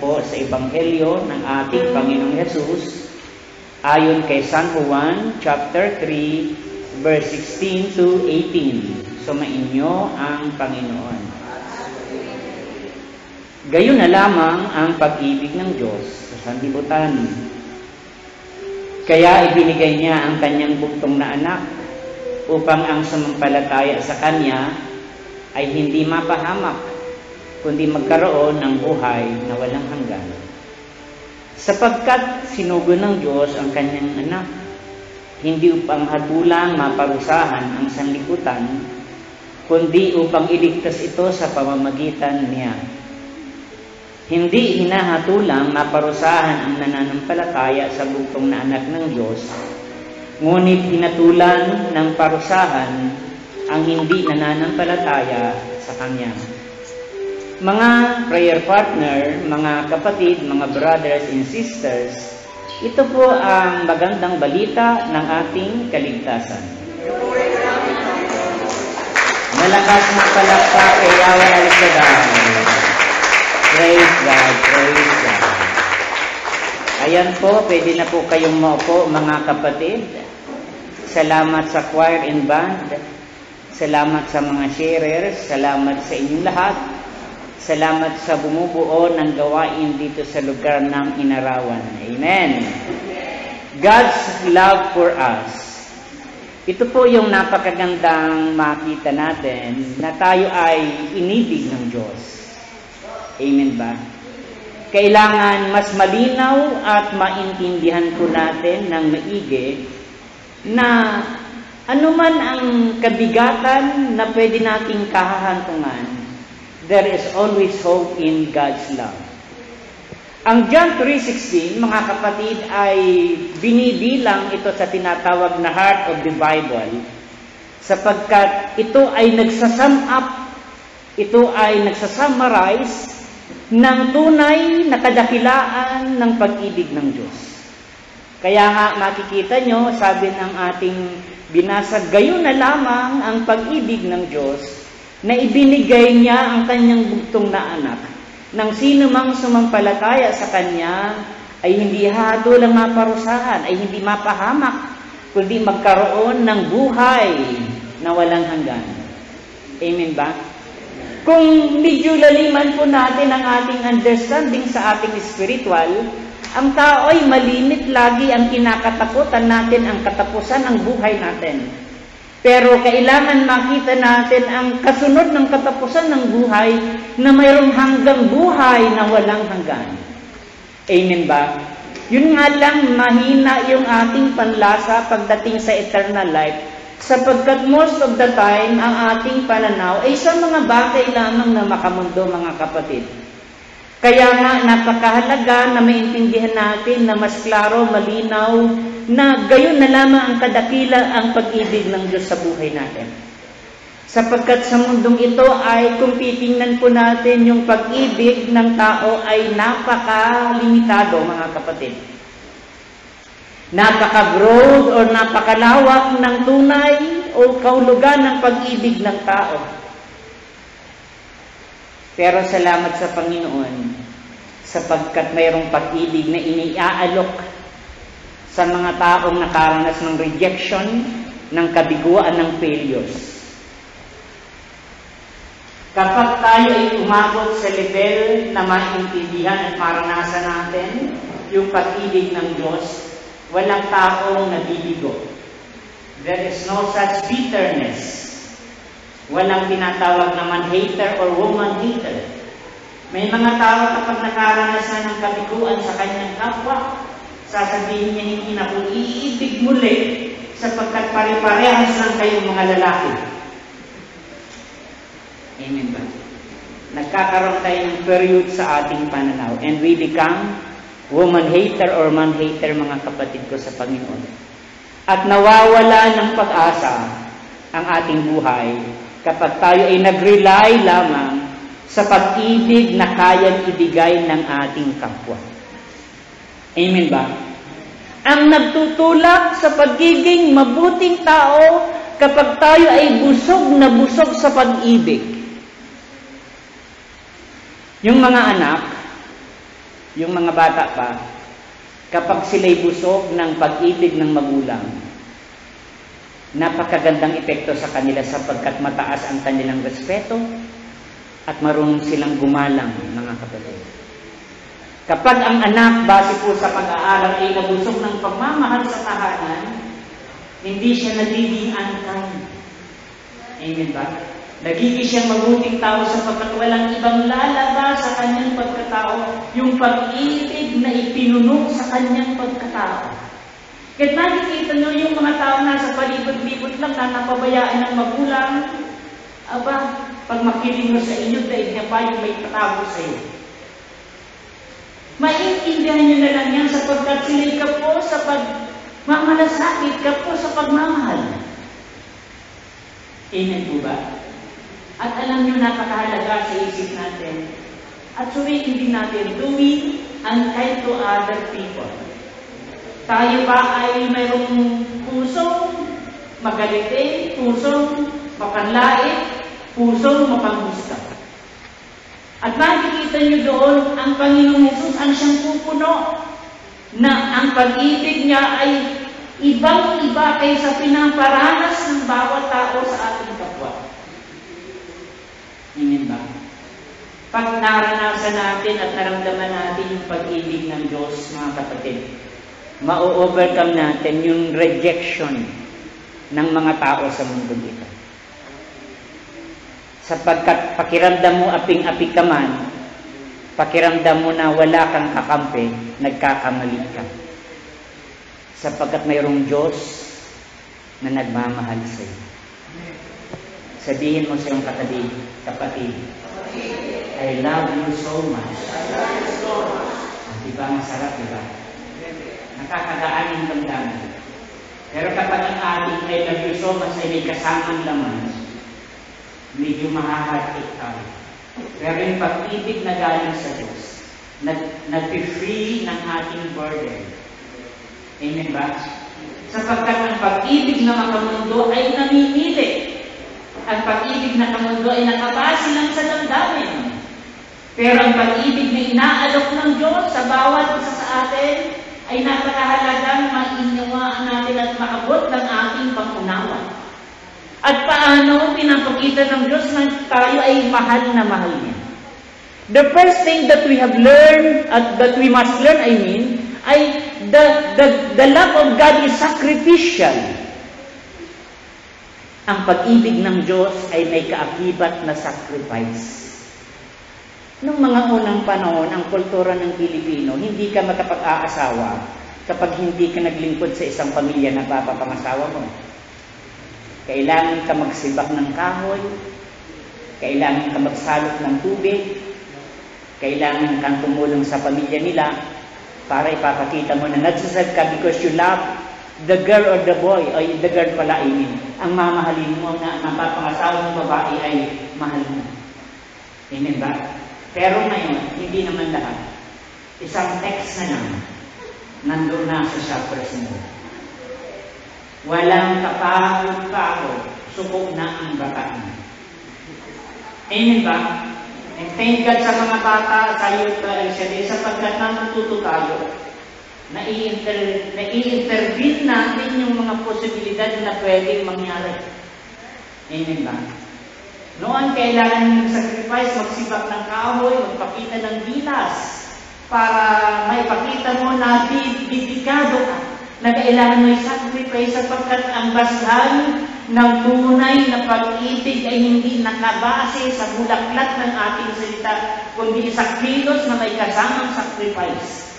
po sa Ebanghelyo ng ating Panginoong Yesus ayon kay San Juan chapter 3 verse 16 to 18. Sumainyo ang Panginoon. Gayon na lamang ang pag-ibig ng Diyos sa sanlibutan. Kaya ibinigay niya ang kanyang bugtong na anak upang ang sumampalataya sa kanya ay hindi mapahamak kundi magkaroon ng buhay na walang hanggan. Sapagkat sinugo ng Diyos ang kanyang anak, hindi upang hatulang maparusahan ang sanlibutan, kundi upang iligtas ito sa pamamagitan niya. Hindi hinahatulang maparusahan ang nananampalataya sa bugtong na anak ng Diyos, ngunit hinatulan ng parusahan ang hindi nananampalataya sa Kanya. Mga prayer partner, mga kapatid, mga brothers and sisters, ito po ang magandang balita ng ating kaligtasan. Malakas na palakpak kay Yahweh Al-Shaddai. Praise God, praise God. Ayan po, pwede na po kayong maupo mga kapatid. Salamat sa choir and band. Salamat sa mga sharers. Salamat sa inyong lahat. Salamat sa bumubuo ng gawain dito sa lugar ng inarawan. Amen. God's love for us. Ito po yung napakagandang makita natin na tayo ay inibig ng Diyos. Amen ba? Kailangan mas malinaw at maintindihan po natin ng maigi na anuman ang kabigatan na pwede nating kahahantungan, there is always hope in God's love. Ang John 3.16, mga kapatid, ay binibilang ito sa tinatawag na heart of the Bible sapagkat ito ay nagsasum up, ito ay nagsasummarize ng tunay na kadakilaan ng pag-ibig ng Diyos. Kaya nga makikita nyo, sabi ng ating binasag, gayon na lamang ang pag-ibig ng Diyos na ibinigay niya ang kanyang bugtong na anak. Nang sino mang sumampalataya sa kanya ay hindi hatulang maparusahan, ay hindi mapahamak, kundi magkaroon ng buhay na walang hanggan. Amen ba? Kung medyo laliman po natin ang ating understanding sa ating spiritual, ang tao ay malimit lagi ang kinakatakutan natin ang katapusan ng buhay natin. Pero kailangan makita natin ang kasunod ng katapusan ng buhay na mayroong hanggang buhay na walang hanggan. Amen ba? Yun nga lang, mahina yung ating panlasa pagdating sa eternal life sapagkat most of the time, ang ating pananaw ay sa mga bagay lamang na makamundo, mga kapatid. Kaya nga napakahalaga na maintindihan natin na mas klaro, malinaw, na gayon na lamang ang kadakila ang pag-ibig ng Diyos sa buhay natin. Sapagkat sa mundong ito ay kung titingnan po natin yung pag-ibig ng tao ay napakalimitado mga kapatid. Napaka-broad or napakalawak ng tunay o kaulugan ng pag-ibig ng tao. Pero salamat sa Panginoon sapagkat mayroong pag-ibig na iniaalok sa mga taong nakaranas ng rejection, ng kabiguan, ng failures. Kapag tayo ay umabot sa level na maintindihan at maranasan natin yung pag-ibig ng Diyos, walang taong nabibigo. There is no such bitterness Walang tinatawag na man-hater or woman-hater. May mga tao kapag nakaranas na ng kabiguan sa kanyang kapwa, sasabihin niya hindi na po iibig muli sapagkat pare-parehas lang kayong mga lalaki. Amen ba? Nagkakaroon tayo ng period sa ating pananaw and we become woman-hater or man-hater mga kapatid ko sa Panginoon. At nawawala ng pag-asa ang ating buhay kapag tayo ay nag-rely lamang sa pag-ibig na kayang ibigay ng ating kapwa. Amen ba? Ang nagtutulak sa pagiging mabuting tao kapag tayo ay busog na busog sa pag-ibig. Yung mga anak, yung mga bata pa, kapag sila'y busog ng pag-ibig ng magulang, napakagandang epekto sa kanila sapagkat mataas ang kanilang respeto at marunong silang gumalang, mga kapatid. Kapag ang anak, base po sa pag-aaral, ay nabusog ng pagmamahal sa tahanan, hindi siya nagiging angkan. Amen ba? Nagiging siyang mabuting tao sapagkat walang ibang lalabas sa kanyang pagkatao, yung pag-ibig na ipinuno sa kanyang pagkatao. Kahit nakikita nyo yung mga tao nasa palibot-libot lang na napabayaan ng magulang, aba, pag makiling mo sa inyo, dahil niya pa yung may patago sa iyo. Maintindihan nyo na lang yan sapagkat sila'y ka po sa pagmamalasakit ka po sa pagmamahal. Amen po ba? At alam nyo, napakahalaga sa isip natin. At suriin din natin, doing unkind to other people. Tayo ba ay mayroong pusong magalitin, pusong mapanlait, pusong mapanggusta. At makikita nyo doon, ang Panginoong Yesus ang siyang pupuno na ang pag-ibig niya ay ibang-iba kaysa pinaparanas ng bawat tao sa ating kapwa. Amen ba? Pag naranasan natin at naramdaman natin yung pag-ibig ng Diyos, mga kapatid, ma-overcome natin yung rejection ng mga tao sa mundo dito. Sapagkat pakiramdam mo aping-apik ka man, pakiramdam mo na wala kang kakampi, nagkakamali ka. Sapagkat mayroong Diyos na nagmamahal sa iyo. Sabihin mo sa iyong katabi, kapatid, I love you so much. Di ba masarap, di ba? Nakakagaan yung damdamin. Pero kapag ang ating I love you so much ay may kasamang laman, medyo mahahatik tayo. Pero yung pag-ibig na galing sa Diyos, nag-free ng ating burden. Amen ba? Sapagkat ang pag-ibig na makamundo ay namimili ang pag-ibig na kamundo ay nakabase lang sa damdamin. Pero ang pag-ibig na inaalok ng Diyos sa bawat isa sa atin ay napakahalagang mainawaan natin at maabot ng ating pangunawa. At paano pinapakita ng Diyos na tayo ay mahal na mahal niya? The first thing that we have learned, at that we must learn, I mean, ay the, the, the love of God is sacrificial. Ang pag-ibig ng Diyos ay may kaakibat na sacrifice. Noong mga unang panahon, ang kultura ng Pilipino, hindi ka makapag-aasawa kapag hindi ka naglingkod sa isang pamilya na papapangasawa mo. Kailangan ka magsibak ng kahoy, kailangan ka magsalot ng tubig, kailangan kang tumulong sa pamilya nila para ipapakita mo na nagsasad ka because you love the girl or the boy, ay the girl pala I mean, ang mamahalin mo na napapangasawa ng babae ay mahal mo. Amen ba? Pero ngayon, hindi naman lahat. Isang text na lang, nandun na sa shoppers mo. Walang kapagod-pagod, suko na ang bataan. Amen ba? And thank God sa mga bata, sa youth, uh, sapagkat natututo tayo na i-intervene natin yung mga posibilidad na pwedeng mangyari. Amen ba? Noon, kailangan ng sacrifice, magsibak ng kahoy, magpakita ng bilas para maipakita mo na bibigado ka na kailangan mo sacrifice sapagkat ang bashan ng tunay na pag-ibig ay hindi nakabase sa bulaklat ng ating salita, kundi sa kilos na may kasamang sacrifice.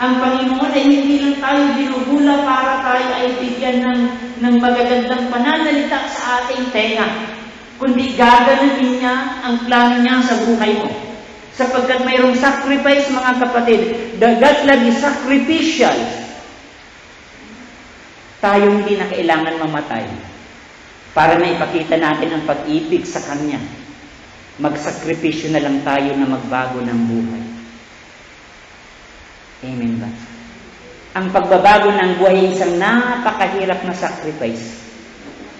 Ang Panginoon ay hindi lang tayo binuhula para tayo ay bigyan ng, ng magagandang pananalita sa ating tenga, kundi gaganahin niya ang plano niya sa buhay mo. Sapagkat mayroong sacrifice, mga kapatid, dagat lagi sacrificial. Tayo hindi na kailangan mamatay para na ipakita natin ang pag-ibig sa Kanya. Magsakripisyo na lang tayo na magbago ng buhay. Amen ba? Ang pagbabago ng buhay ay isang napakahirap na sacrifice.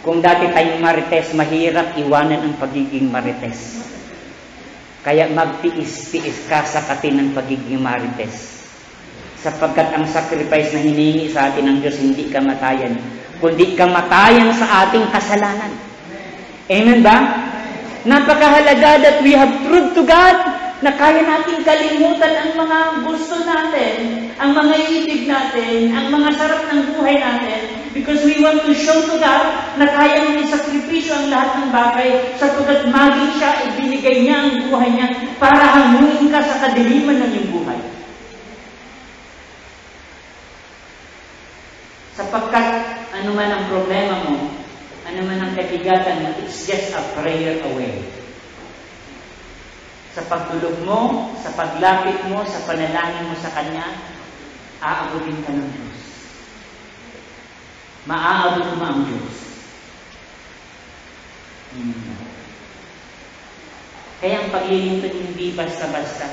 Kung dati tayong marites, mahirap iwanan ang pagiging marites. Kaya magtiis-tiis ka sa katinang pagiging marites. Sapagkat ang sacrifice na hinihingi sa atin ng Diyos, hindi kamatayan, kundi kamatayan sa ating kasalanan. Amen ba? Napakahalaga that we have proved to God na kaya nating kalimutan ang mga gusto natin, ang mga ibig natin, ang mga sarap ng buhay natin, because we want to show to God na kaya niyang isakripisyo ang lahat ng bagay sapagkat maging siya, ibinigay niya ang buhay niya para hanguin ka sa kadiliman ng iyong buhay. Sapagkat ano man ang problema mo, ano man ang kabigatan mo, it's just a prayer away. Sa pagtulog mo, sa paglapit mo, sa panalangin mo sa Kanya, aabutin ka ng Diyos. Maaabot mo ang Diyos. Hmm. Kaya ang paglilingkod hindi basta-basta.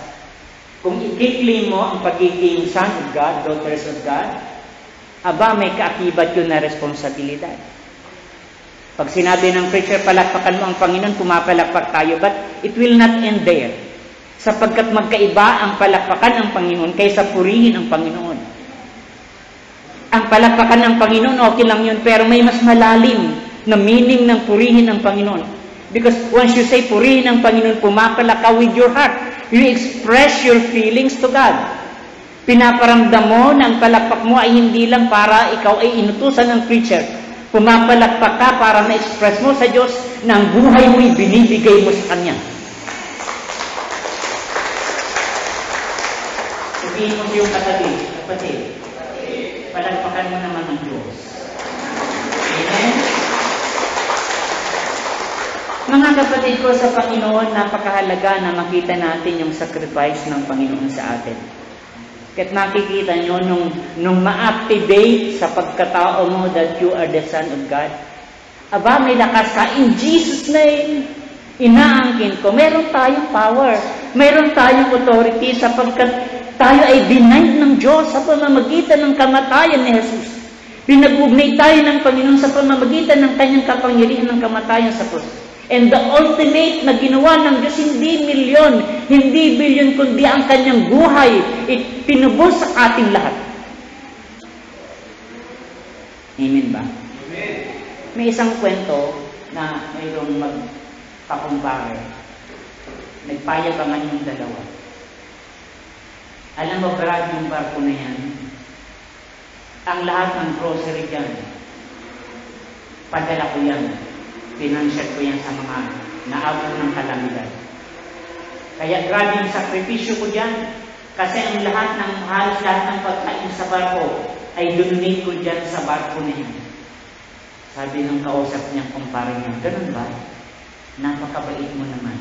Kung i-claim mo ang pagiging son of God, daughters of God, aba may kaakibat yun na responsibilidad. Pag sinabi ng preacher, palakpakan mo ang Panginoon, pumapalakpak tayo, but it will not end there. Sapagkat magkaiba ang palakpakan ng Panginoon kaysa purihin ang Panginoon. Ang palakpakan ng Panginoon, okay lang yun, pero may mas malalim na meaning ng purihin ang Panginoon. Because once you say purihin ang Panginoon, pumapalaka with your heart. You express your feelings to God. Pinaparamdam mo na ang palakpak mo ay hindi lang para ikaw ay inutusan ng preacher. Pumapalakpak ka para ma-express mo sa Diyos na ang buhay mo'y binibigay mo sa Kanya. Sabihin mo sa iyong katabi, kapatid, palakpakan mo naman ang Diyos. Amen? Mga kapatid ko sa Panginoon, napakahalaga na makita natin yung sacrifice ng Panginoon sa atin. Kahit makikita nyo nung, nung ma-activate sa pagkatao mo that you are the Son of God. Aba, may lakas ka. In Jesus' name, inaangkin ko. Meron tayong power. Meron tayong authority sapagkat tayo ay denied ng Diyos sa pamamagitan ng kamatayan ni Jesus. Pinag-ugnay tayo ng Panginoon sa pamamagitan ng kanyang kapangyarihan ng kamatayan sa krus. And the ultimate na ginawa ng Diyos, hindi milyon, hindi bilyon, kundi ang kanyang buhay, itinubos sa ating lahat. Amen ba? Amen. May isang kwento na mayroong magpakumpare. Nagpayabangan yung dalawa. Alam mo, Brad, yung barko na yan, ang lahat ng grocery dyan, padala ko yan Pinansyan ko yan sa mga naabot ng kalamidad. Kaya grabe yung sakripisyo ko dyan. Kasi ang lahat ng, halos lahat ng pagkain sa barko ay donate ko dyan sa barko na yan. Sabi ng kausap niya, kumpare niya, ganun ba? Napakabait mo naman.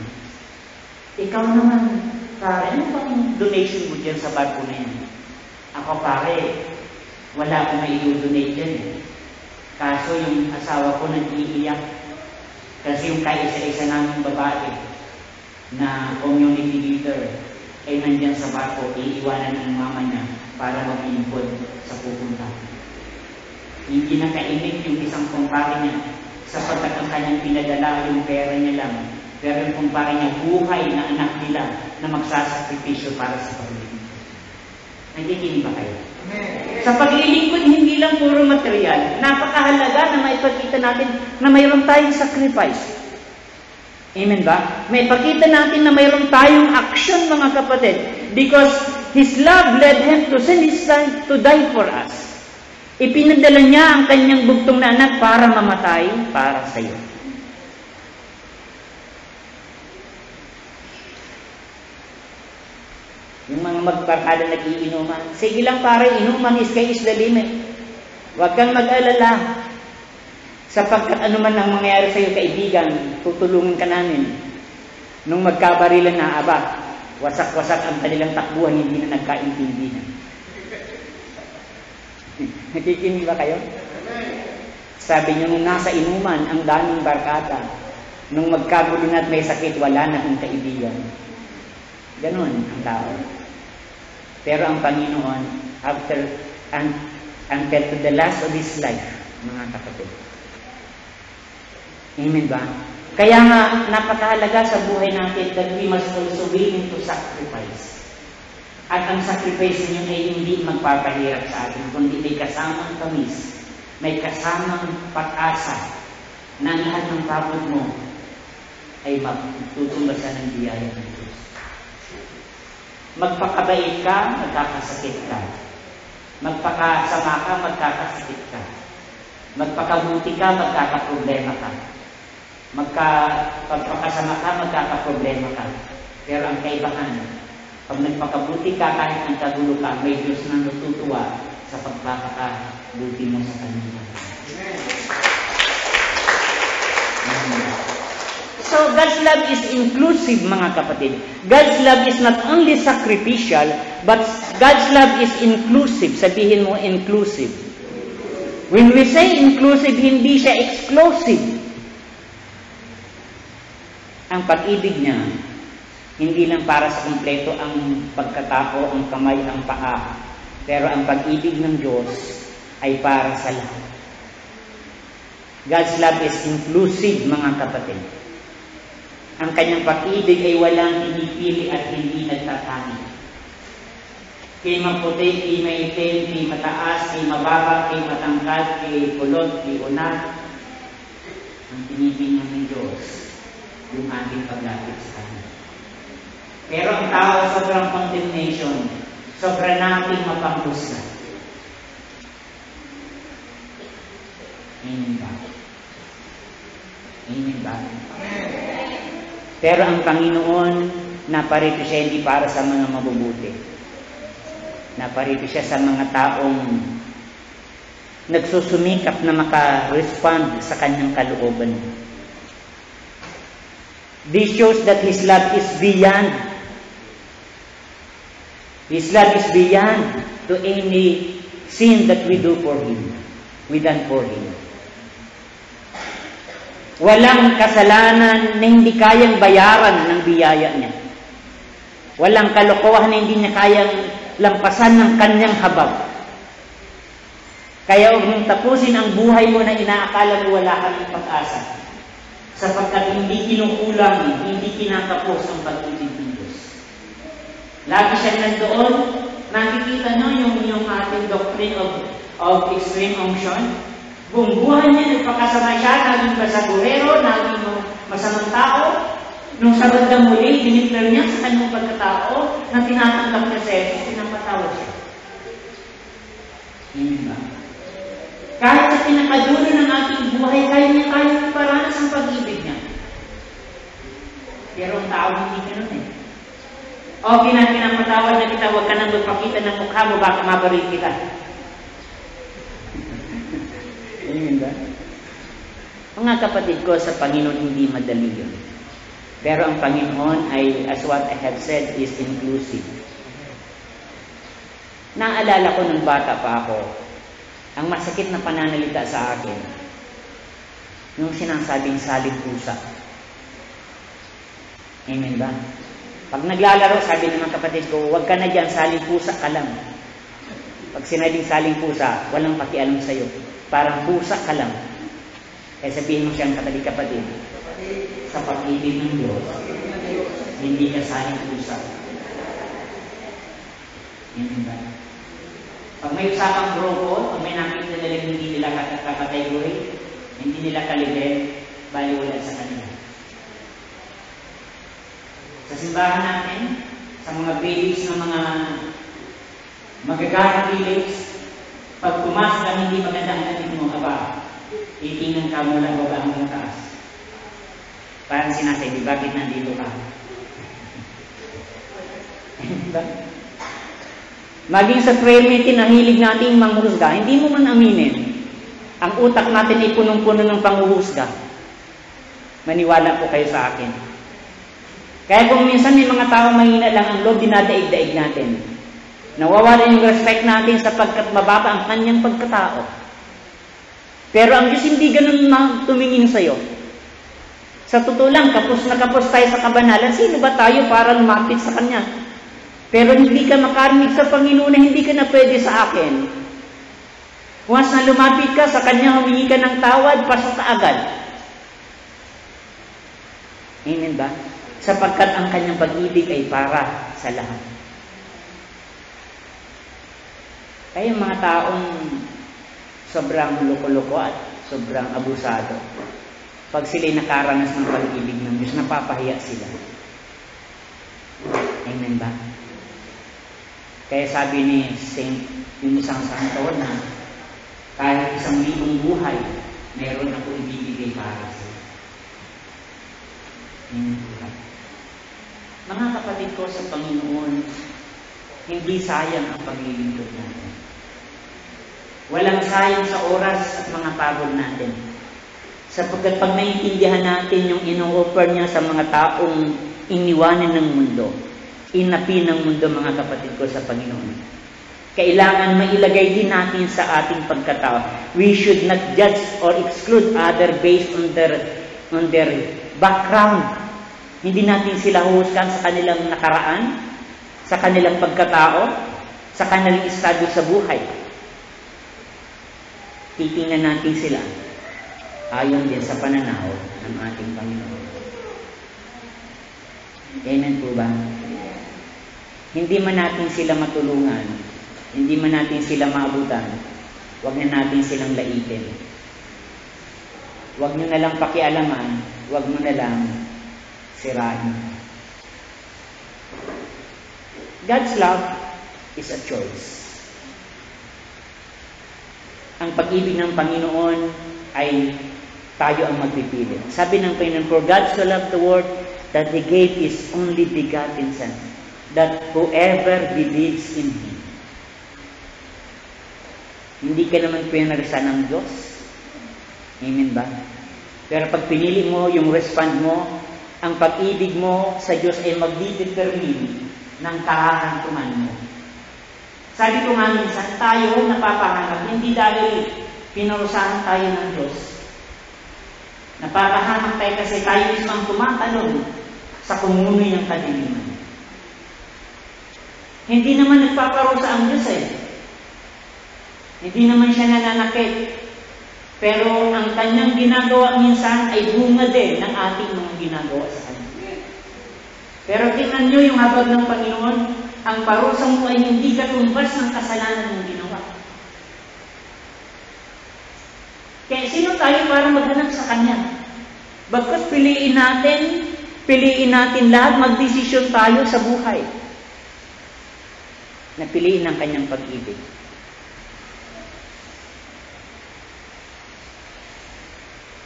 Ikaw naman, pare, ano bang donation mo dyan sa barko na yan? Ako pare, wala akong mai-donate dyan eh. Kaso yung asawa ko nag-iiyak kasi yung kaisa-isa namin babae na community leader ay nandyan sa barko, iiwanan ng mama niya para mag-iimpod sa pupunta. Hindi nakaimik yung isang kumpare niya sapagkat ang kanyang pinadala yung pera niya lang. Pero yung kumpare niya, buhay na anak nila na magsasakripisyo para sa pamilya. Nagiginig ba kayo? Sa paglilingkod, hindi lang puro material. Napakahalaga na maipakita natin na mayroon tayong sacrifice. Amen ba? May pakita natin na mayroon tayong action, mga kapatid. Because His love led Him to send His Son to die for us. Ipinadala niya ang kanyang bugtong na anak para mamatay para sa iyo. Yung mga magbarkada nagiinuman. Sige lang pare, inuman is kay is the limit. Huwag kang mag-alala. Sapagkat ano man ang mangyayari sa iyo, kaibigan, tutulungan ka namin. Nung magkabarilan na, aba, wasak-wasak ang kanilang takbuhan, hindi na nagkaintindi na. Nakikinig ba kayo? Sabi niyo, nung nasa inuman, ang daming barkada. Nung magkagulo na at may sakit, wala na kong kaibigan. Ganon ang tao. Pero ang Panginoon, after, and, until to the last of His life, mga kapatid. Amen ba? Kaya nga, napakahalaga sa buhay natin that we must also willing to sacrifice. At ang sacrifice niyo ay hindi magpapahirap sa atin, kundi may kasamang tamis, may kasamang pag-asa na lahat ng pagod mo ay magtutumbasan ng biyaya ng. Magpakabait ka, magkakasakit ka. Magpakasama ka, magkakasakit ka. Magpakabuti ka, magkakaproblema ka. Magka, pagpakasama ka, magkakaproblema ka. Pero ang kaibahan, pag nagpakabuti ka, kahit ang kagulo ka, may Diyos na natutuwa sa pagpapakabuti mo sa kanila. So God's love is inclusive mga kapatid. God's love is not only sacrificial, but God's love is inclusive. Sabihin mo inclusive. When we say inclusive, hindi siya exclusive. Ang pag-ibig niya, hindi lang para sa kumpleto ang pagkatao, ang kamay, ang paa. Pero ang pag-ibig ng Diyos ay para sa lahat. God's love is inclusive, mga kapatid. Ang kanyang pag-ibig ay walang pinipili at hindi nagtatanggi. Kay maputi, kay maitim, kay mataas, kay mababa, kay matangkad, kay kulot, kay unat. Ang tinitingnan ng Diyos, yung ating paglapit sa Kanya. Pero ang tao sobrang condemnation, sobra nating mapanghusga. Amen ba? Amen ba? Pero ang Panginoon, naparito siya hindi para sa mga mabubuti. Naparito siya sa mga taong nagsusumikap na maka-respond sa kanyang kalooban. This shows that His love is beyond. His love is beyond to any sin that we do for Him. We done for Him. Walang kasalanan na hindi kayang bayaran ng biyaya niya. Walang kalokohan na hindi niya kayang lampasan ng kanyang habag. Kaya huwag tapusin ang buhay mo na inaakala mo wala kang pag-asa. Sapagkat hindi kinukulang, hindi kinatapos ang pag-ibig ng Diyos. Lagi siya nandoon, nakikita nyo yung, yung ating doctrine of, of extreme unction. Buong buhay niya, nagpakasama siya, naging kasagurero, naging masamang tao. Nung sa bandang muli, dinipler niya sa kanyang pagkatao na tinatanggap niya sa Jesus, pinapatawad siya. Hindi ba? Kahit sa pinakadulo ng ating buhay, kaya niya kaya paranas ang pag-ibig niya. Pero ang tao hindi ganun eh. Okay na pinapatawad na kita, huwag ka nang magpakita ng mukha mo, baka mabaril kita. Amen ba? Mga kapatid ko, sa Panginoon hindi madali yun. Pero ang Panginoon ay, as what I have said, is inclusive. Naalala ko nung bata pa ako, ang masakit na pananalita sa akin, yung sinasabing salib pusa. Amen ba? Pag naglalaro, sabi ng mga kapatid ko, huwag ka na dyan, saling pusa ka lang. Pag sinabing saling pusa, walang pakialam sa'yo. Parang pusa ka lang. Kaya sabihin mo siyang katabi kapatid, sa pag-ibig ng Diyos, hindi ka saling pusa. Amen ba? Pag may usapang grupo, pag may nakita nila hindi nila kakategory, hindi nila kalibet, baliwala sa kanila. Sa simbahan natin, sa mga babies ng mga magagana babies, pag pumasok ka hindi maganda ang natin mo, aba, titingnan ka mula baba hanggang taas. Parang sinasabi, bakit nandito ka? Maging sa prayer meeting, nahilig nating manghusga, hindi mo man aminin. Ang utak natin ay punong-puno ng panghuhusga. Maniwala po kayo sa akin. Kaya kung minsan may mga tao mahina lang ang loob, dinadaig-daig natin. Nawawala yung respect natin sapagkat mababa ang kanyang pagkatao. Pero ang Diyos hindi ganun na tumingin sa'yo. Sa totoo lang, kapos na kapos tayo sa kabanalan, sino ba tayo para lumapit sa Kanya? Pero hindi ka makarinig sa Panginoon na hindi ka na pwede sa akin. Once na lumapit ka sa Kanya, humingi ka ng tawad, pasok ka agad. Amen ba? Sapagkat ang kanyang pag-ibig ay para sa lahat. Kaya mga taong sobrang loko-loko at sobrang abusado, pag sila'y nakaranas ng pag-ibig ng Diyos, napapahiya sila. Amen ba? Kaya sabi ni Saint, yung isang santo na kahit isang libong buhay, meron ako ibibigay para sa ba? Mga kapatid ko sa Panginoon, hindi sayang ang paglilingkod natin. Walang sayang sa oras at mga pagod natin. Sapagkat pag naiintindihan natin yung ino-offer niya sa mga taong iniwanan ng mundo, inapi ng mundo mga kapatid ko sa Panginoon. Kailangan mailagay din natin sa ating pagkatao. We should not judge or exclude other based on their, on their background. Hindi natin sila huhuskan sa kanilang nakaraan, sa kanilang pagkatao, sa kanilang estado sa buhay. Titingnan natin sila ayon din sa pananaw ng ating Panginoon. Amen po ba? Hindi man natin sila matulungan, hindi man natin sila maabutan, huwag na natin silang laitin. Huwag nyo na lang pakialaman, huwag mo na lang sirain. God's love is a choice. Ang pag-ibig ng Panginoon ay tayo ang magpipili. Sabi ng Panginoon, For God so loved the world that He gave His only begotten Son, that whoever believes in Him. Hindi ka naman pinarisa ng Diyos. Amen ba? Pero pag pinili mo, yung respond mo, ang pag-ibig mo sa Diyos ay magdidetermine ng kahahantungan mo. Sabi ko nga minsan, tayo napapahanap, hindi dahil pinurusahan tayo ng Diyos. Napapahanap tayo kasi tayo mismo ang tumatalon sa kumunoy ng kadiliman. Hindi naman nagpaparusa ang Diyos eh. Hindi naman siya nananakit. Pero ang kanyang ginagawa minsan ay bunga din ng ating mga ginagawa sa kanya. Pero tingnan nyo yung habag ng Panginoon, ang parusa mo ay hindi katumbas ng kasalanan mong ginawa. Kaya sino tayo para maghanap sa Kanya? Bagkat piliin natin, piliin natin lahat, magdesisyon tayo sa buhay na piliin ang Kanyang pag-ibig.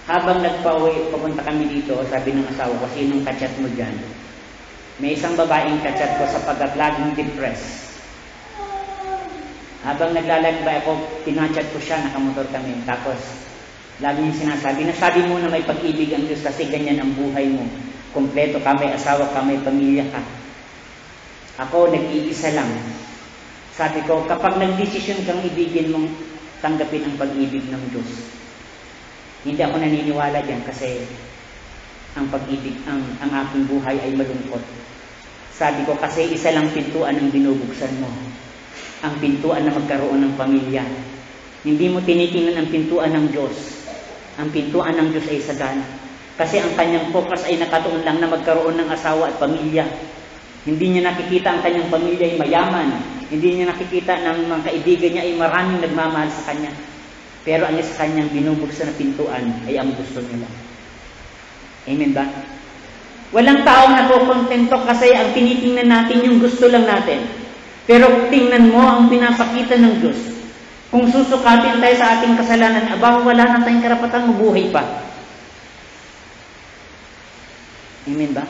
Habang nagpa-uwi, papunta kami dito, sabi ng asawa ko, sinong kachat mo dyan? May isang babaeng kachat ko sapagkat laging depressed. Habang naglalakbay ako, tinachat ko siya, nakamotor kami. Tapos, lagi niya sinasabi, nasabi mo na may pag-ibig ang Diyos kasi ganyan ang buhay mo. Kompleto ka, may asawa ka, may pamilya ka. Ako, nag-iisa lang. Sabi ko, kapag nagdesisyon kang ibigin mong tanggapin ang pag-ibig ng Diyos, hindi ako naniniwala diyan kasi ang pag-ibig, ang, ang aking buhay ay malungkot. Sabi ko, kasi isa lang pintuan ang binubuksan mo. Ang pintuan na magkaroon ng pamilya. Hindi mo tinitingnan ang pintuan ng Diyos. Ang pintuan ng Diyos ay sagana. Kasi ang kanyang focus ay nakatuon lang na magkaroon ng asawa at pamilya. Hindi niya nakikita ang kanyang pamilya ay mayaman. Hindi niya nakikita ng mga kaibigan niya ay maraming nagmamahal sa kanya. Pero ang sa kanyang binubuksan na pintuan ay ang gusto nila. Amen ba? Walang taong nakukontento kasi ang tinitingnan natin yung gusto lang natin. Pero tingnan mo ang pinapakita ng Diyos. Kung susukatin tayo sa ating kasalanan, aba, wala na tayong karapatang mabuhay pa. Amen ba?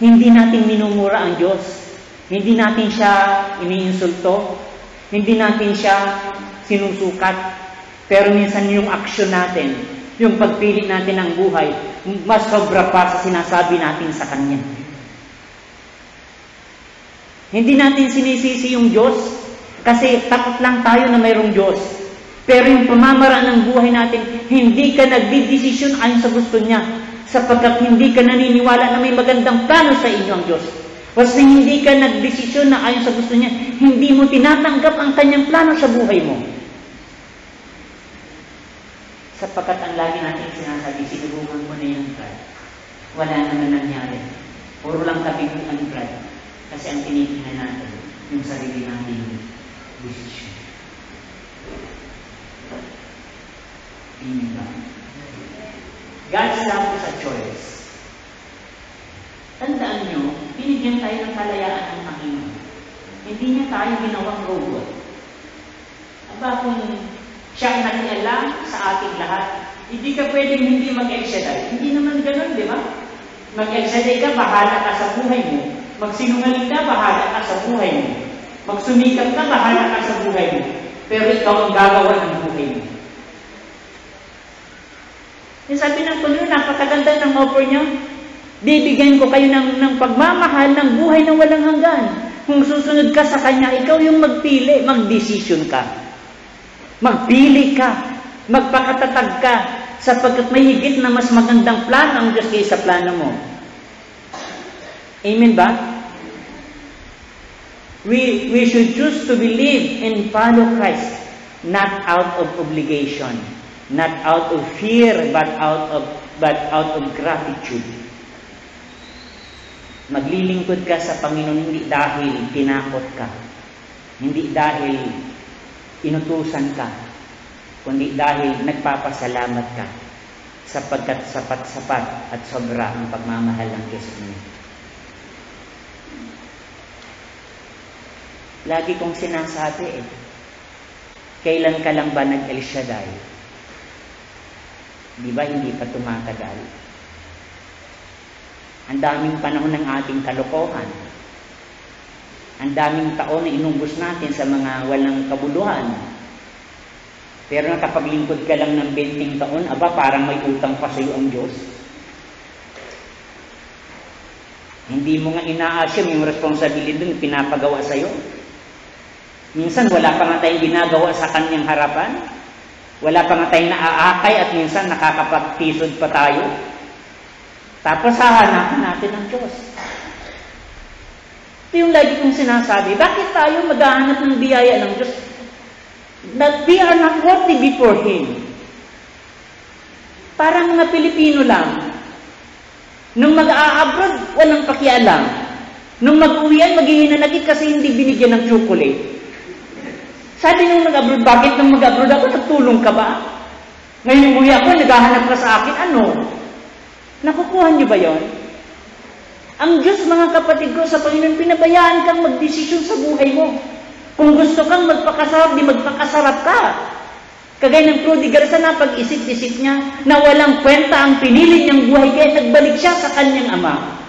Hindi natin minumura ang Diyos. Hindi natin siya iniinsulto. Hindi natin siya sinusukat. Pero minsan yung aksyon natin, yung pagpili natin ng buhay, mas sobra pa sa sinasabi natin sa Kanya. Hindi natin sinisisi yung Diyos kasi takot lang tayo na mayroong Diyos. Pero yung pamamaraan ng buhay natin, hindi ka nagdidesisyon ayon sa gusto niya sapagkat hindi ka naniniwala na may magandang plano sa inyo ang Diyos. Basta hindi ka nagdesisyon na ayon sa gusto niya, hindi mo tinatanggap ang kanyang plano sa buhay mo. Sapagkat ang lagi natin sinasabi, sinubukan mo na yung God. Wala naman nangyari. Puro lang kabiguan, Brad. Kasi ang tinitingnan natin, yung sarili natin decision. Amen ba? God's love is a choice. Tandaan nyo, binigyan tayo ng kalayaan ng Panginoon. Hindi niya tayo ginawang robot. Aba kung siya ang nakialam sa ating lahat, hindi ka pwedeng hindi mag-extradite. Hindi naman ganun, di ba? Mag-extradite ka, bahala ka sa buhay mo. Magsinungaling ka, bahala ka sa buhay mo. Magsumikap ka, bahala ka sa buhay mo. Pero ikaw ang gagawa ng buhay mo. Yung sabi ng Panginoon, napakaganda ng offer niyo. Bibigyan ko kayo ng, ng pagmamahal ng buhay na walang hanggan. Kung susunod ka sa Kanya, ikaw yung magpili, mag-decision ka. Magpili ka. Magpakatatag ka. Sapagkat may higit na mas magandang plano ang Diyos kaysa plano mo. Amen ba? We, we should choose to believe and follow Christ, not out of obligation, not out of fear, but out of, but out of gratitude. Maglilingkod ka sa Panginoon hindi dahil tinakot ka, hindi dahil inutusan ka, kundi dahil nagpapasalamat ka sapagkat sapat-sapat at sobra ang pagmamahal ng Diyos. Lagi kong sinasabi eh, kailan ka lang ba nag-El Shaddai? Di ba hindi pa tumatagal? Ang daming panahon ng ating kalokohan. Ang daming taon na inubos natin sa mga walang kabuluhan. Pero nakapaglingkod ka lang ng 20 taon, aba parang may utang pa sa iyo ang Diyos. Hindi mo nga ina-assume yung responsibility dun pinapagawa sa iyo. Minsan wala pa nga tayong ginagawa sa kanyang harapan. Wala pa nga tayong naaakay at minsan nakakapagtisod pa tayo. Tapos hahanapan natin ang Diyos. Ito yung lagi kong sinasabi. Bakit tayo maghahanap ng biyaya ng Diyos? That we are not worthy before Him. Parang mga Pilipino lang. Nung mag-a-abroad, walang pakialam. Nung mag-uwian, maghihinanagit kasi hindi binigyan ng chocolate. Sabi nung nag-abroad, bakit nung mag-abroad ako, nagtulong ka ba? Ngayon umuwi ako, naghahanap ka sa akin, ano? Nakukuha niyo ba yon? Ang Diyos, mga kapatid ko, sa Panginoon, pinabayaan kang magdesisyon sa buhay mo. Kung gusto kang magpakasarap, di magpakasarap ka. Kagaya ng prodigal sa napag-isip-isip niya na walang kwenta ang pinili niyang buhay kaya nagbalik siya sa kanyang ama.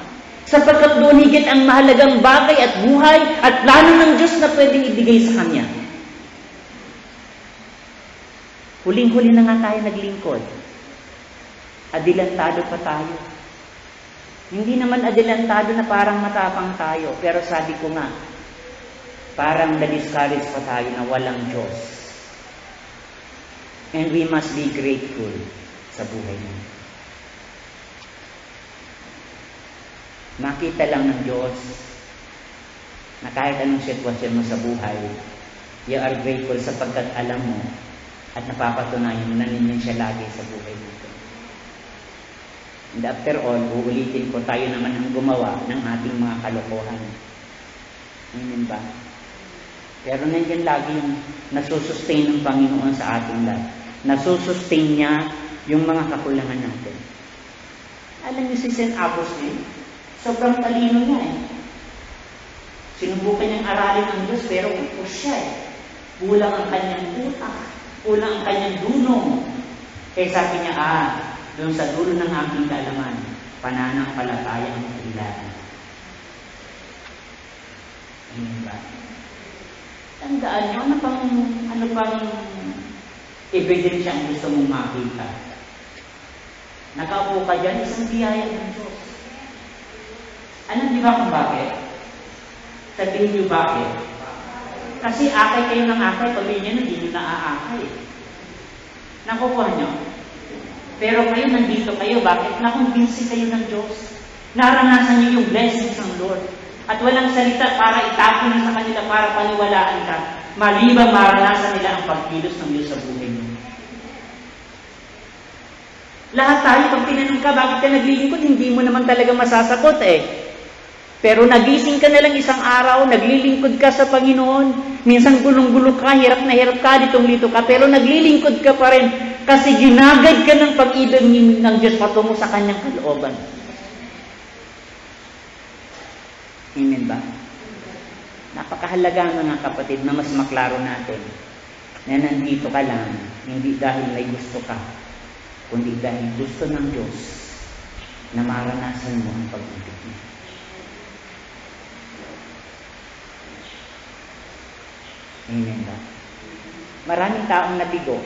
Sapagkat doon higit ang mahalagang bagay at buhay at plano ng Diyos na pwedeng ibigay sa kanya. Huling-huli na nga tayo naglingkod. Adilantado pa tayo. Hindi naman adilantado na parang matapang tayo, pero sabi ko nga, parang na-discourage pa tayo na walang Diyos. And we must be grateful sa buhay mo. Makita lang ng Diyos na kahit anong sitwasyon mo sa buhay, you are grateful sapagkat alam mo at napapatunayan mo na ninyo siya lagi sa buhay mo. And after all, uulitin ko tayo naman ang gumawa ng ating mga kalokohan. Amen ba? Pero nandiyan lagi yung nasusustain ng Panginoon sa ating lahat. Nasusustain niya yung mga kakulangan natin. Alam niyo si St. Augustine, sobrang talino niya eh. Sinubukan niyang aralin ang Diyos pero upos siya eh. Kulang ang kanyang utak. Kulang ang kanyang dunong. Kaya sabi niya, ah, doon sa dulo ng aking kaalaman, pananampalataya ang kailangan. Amen ba? Tandaan nyo, ano pang, ano pang ebidensya ang gusto mong makita? Nakaupo ka dyan, isang biyaya ng Diyos. Alam niyo ba kung bakit? Sabihin niyo bakit? Kasi akay kayo ng akay, pamilya na hindi nyo naaakay. Nakukuha nyo? Pero kayo nandito kayo, bakit? Nakumbinsi kayo ng Diyos. Naranasan niyo yung blessings ng Lord. At walang salita para itapon sa kanila para paniwalaan ka. Maliban maranasan nila ang pagkilos ng Diyos sa buhay mo. Lahat tayo, pag tinanong ka, bakit ka naglilingkod, hindi mo naman talaga masasagot eh. Pero nagising ka na lang isang araw, naglilingkod ka sa Panginoon, minsan gulong-gulo ka, hirap na hirap ka, ditong-lito ka, pero naglilingkod ka pa rin kasi ginagad ka ng pag-ibig ng Diyos patungo sa kanyang kalooban. Amen ba? Napakahalaga mga kapatid na mas maklaro natin na nandito ka lang, hindi dahil may gusto ka, kundi dahil gusto ng Diyos na maranasan mo ang pag-ibig niya. Amen ba? Maraming taong nabigo,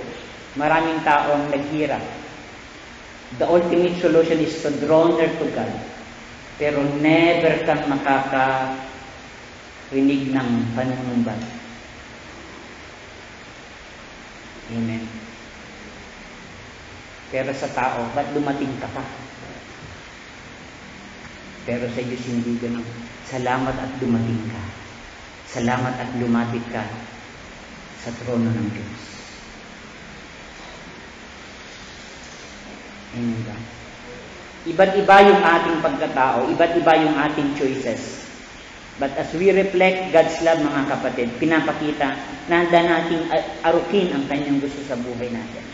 maraming taong naghirap. The ultimate solution is to draw near to God. Pero never kang makakarinig ng panunumbat. Amen. Pero sa tao, ba't dumating ka pa? Pero sa Diyos hindi ganun. Salamat at dumating ka. Salamat at lumapit ka sa trono ng Diyos. Amen ba? Iba't iba yung ating pagkatao, iba't iba yung ating choices. But as we reflect God's love, mga kapatid, pinapakita na handa nating arukin ang kanyang gusto sa buhay natin.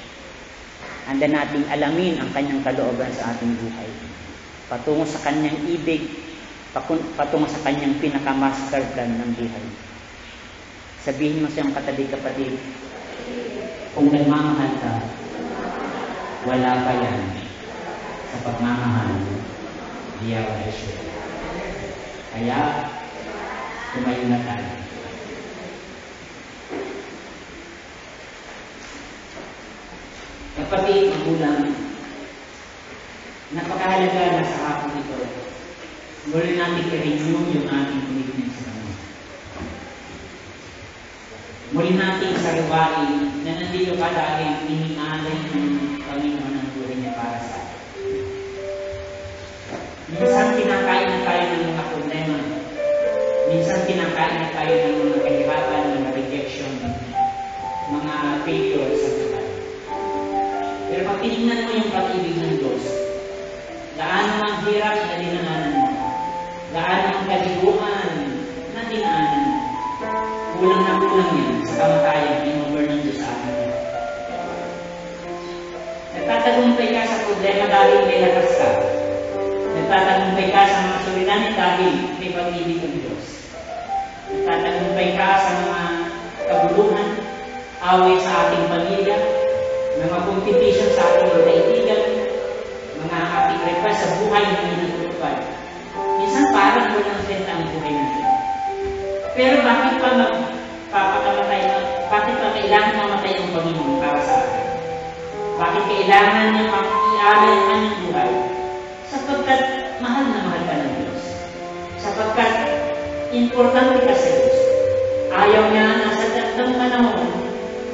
Handa nating alamin ang kanyang kalooban sa ating buhay. Patungo sa kanyang ibig, patungo sa kanyang pinakamaster plan ng buhay. Sabihin mo siyang katabi kapatid, kung nagmamahal ka, wala pa yan sa pagmamahal diya Yesu. Kaya, tumayo na tayo. Kapatid, magulang, napakahalaga na sa hapon ito. Muli natin i-renew yung ating commitment sa. Muli natin sariwain na nandito ka dahil inialay ng Panginoon ang buhay niya para sa atin. Minsan kinakain na tayo ng mga problema. Minsan kinakain na tayo ng mga kahirapan, mga rejection, mga failure sa buhay. Pero pag tinignan mo yung pag-ibig ng Diyos, gaano ang hirap na dinaanan mo, gaano kulang na kulang yan sa kamatayan in-over ng Diyos sa atin. Nagtatagumpay ka sa problema dahil may lakas ka. Nagtatagumpay ka sa mga suliranin dahil may pag-ibig ng Diyos. Nagtatagumpay ka sa mga kabuluhan, away sa ating pamilya, mga competition sa ating mga kaibigan, mga ating request sa buhay na hinatutupad. Minsan parang walang senta ang buhay natin. Pero bakit pa magpapakamatay, bakit pa kailangan mamatay ang Panginoon para sa atin? Bakit kailangan niya i-alay ang kanyang buhay? Sapagkat mahal na mahal ka ng Diyos. Sapagkat importante ka sa Diyos. Ayaw niya na sa tatlong panahon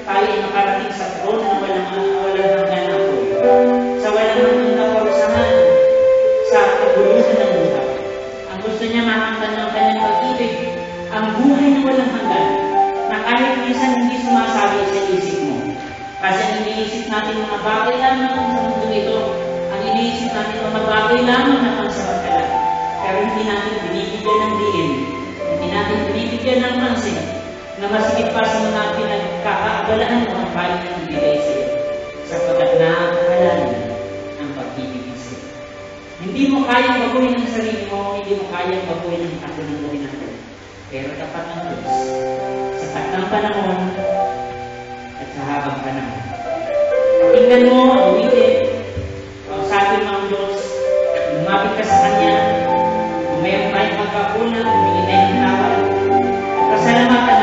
tayo ay makarating sa trono na walang, walang hanggan ako. Sa walang hanggan na parusahan sa kabuluhan ng buhay. Ang gusto niya mahamtan ng kanyang pag-ibig, ang buhay na walang hanggan, na minsan hindi sumasabi sa isip mo. Kasi ang iniisip natin mga bagay lamang sa mundo ito, ang iniisip natin mga bagay lamang na pansamantala. Pero hindi natin binibigyan ng diin, hindi natin binibigyan ng pansin, na masigit pa sa mga pinagkakaabalahan mo ang bayan ng bigay sa iyo, sapagkat nakakalalim ang pag-ibig sa. Hindi mo kayang baguhin ang sarili mo, hindi mo kayang baguhin ang takbo ng natin. Pero tapat ng Diyos, sa takdang panahon at sa habang panahon. Tingnan mo ang awitin, ang sabi ng Diyos, lumapit ka sa Kanya, kung mayroon tayong magkakulang, humingi tayo ng tawad, at pasalamatan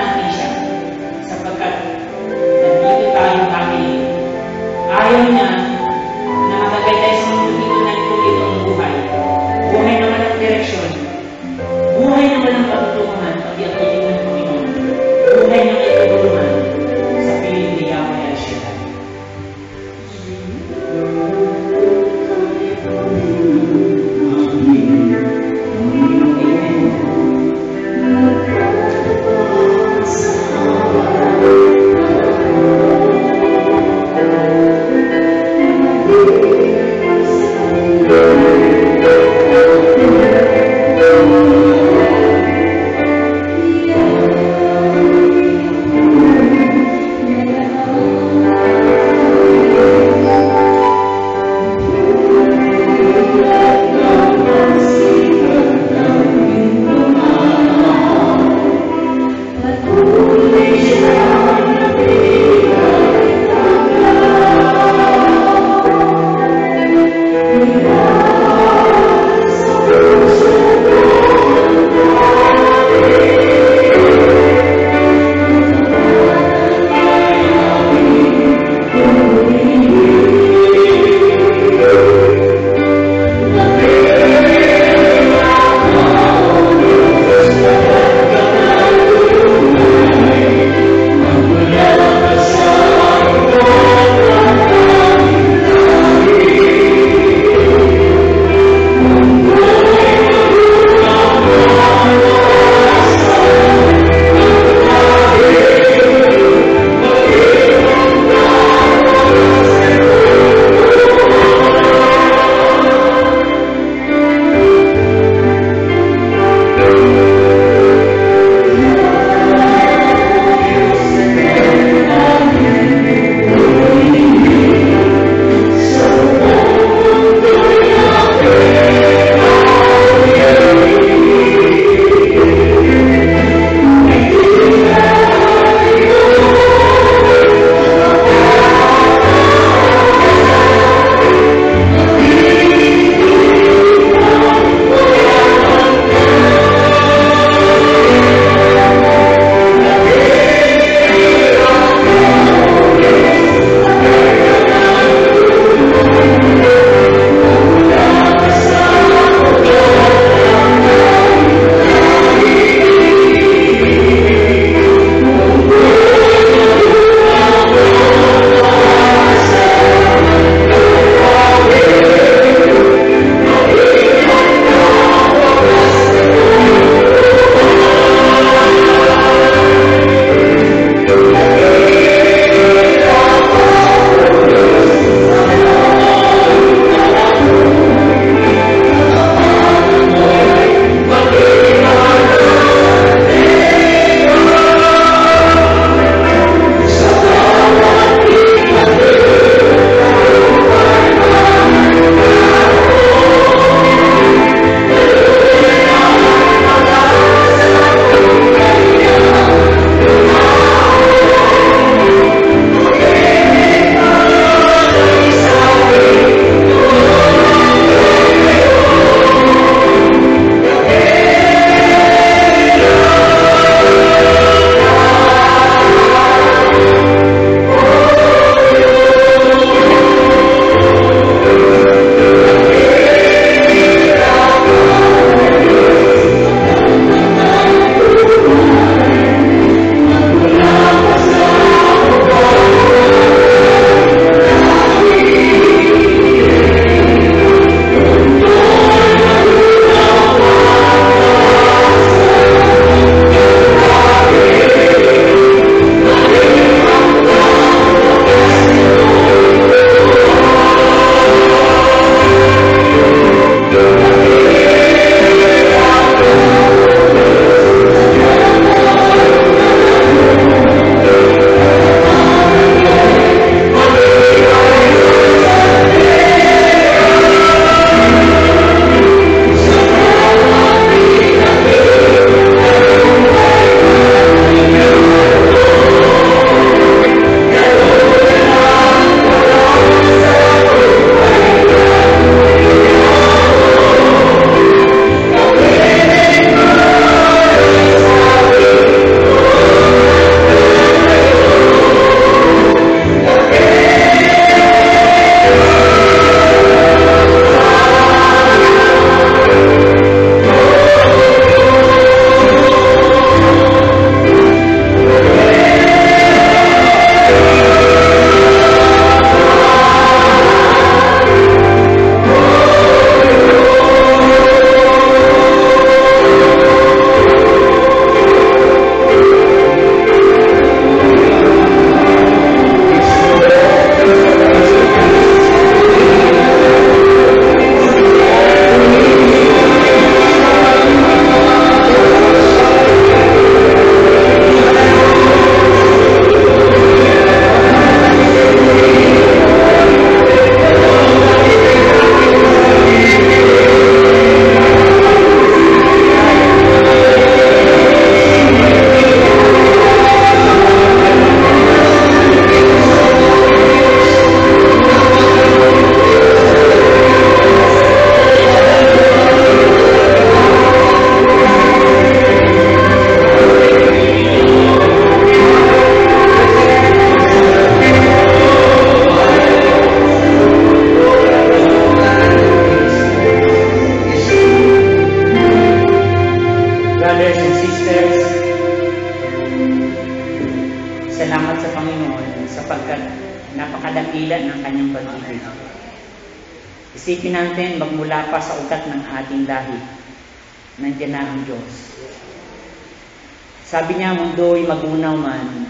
Sabi niya, mundo'y magunaw man,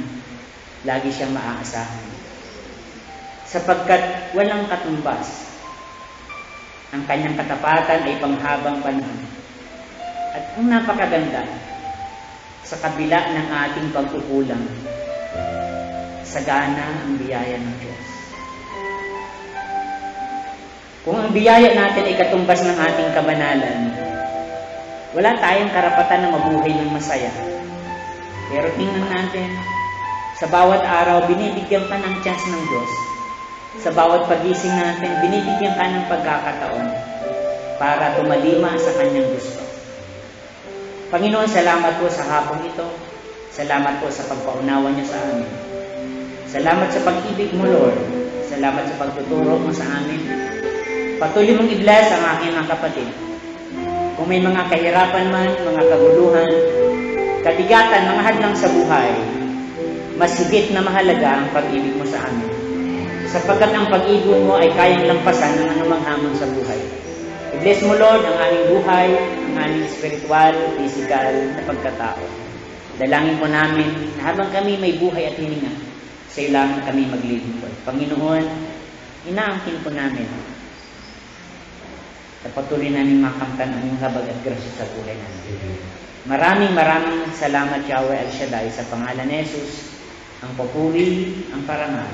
lagi siyang maaasahan. Sapagkat walang katumbas, ang kanyang katapatan ay panghabang panahon. At ang napakaganda, sa kabila ng ating pagkukulang, sagana ang biyaya ng Diyos. Kung ang biyaya natin ay katumbas ng ating kabanalan, wala tayong karapatan na mabuhay ng masaya. Pero tingnan natin, sa bawat araw, binibigyan ka ng chance ng Diyos. Sa bawat pagising natin, binibigyan ka ng pagkakataon para tumalima sa Kanyang gusto. Panginoon, salamat po sa hapong ito. Salamat po sa pagpaunawa niyo sa amin. Salamat sa pag-ibig mo, Lord. Salamat sa pagtuturo mo sa amin. Patuloy mong i-bless ang aking mga kapatid. Kung may mga kahirapan man, mga kaguluhan, kabigatan, mga hadlang sa buhay, mas higit na mahalaga ang pag-ibig mo sa amin. Sapagkat ang pag-ibig mo ay kayang lampasan ng anumang hamon sa buhay. I-bless mo, Lord, ang aming buhay, ang aming spiritual, physical na pagkatao. Dalangin po namin na habang kami may buhay at hininga, sa iyo lang kami maglilingkod. Panginoon, inaangkin po namin na patuloy namin makamtan ang iyong habag at grasya sa buhay namin. Maraming maraming salamat Yahweh El Shaddai sa pangalan ni Jesus, ang papuri, ang parangal.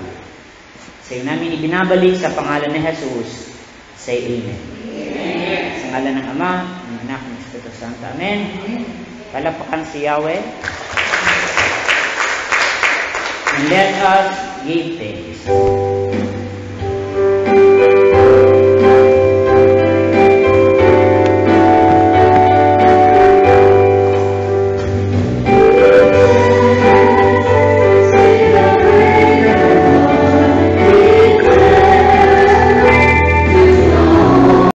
Sa iyo namin ibinabalik sa pangalan ni Jesus, say Amen. Amen. Sa ngalan ng Ama, ng Anak, ng Espiritu Santo. Amen. Palapakan si Yahweh. And let us give thanks.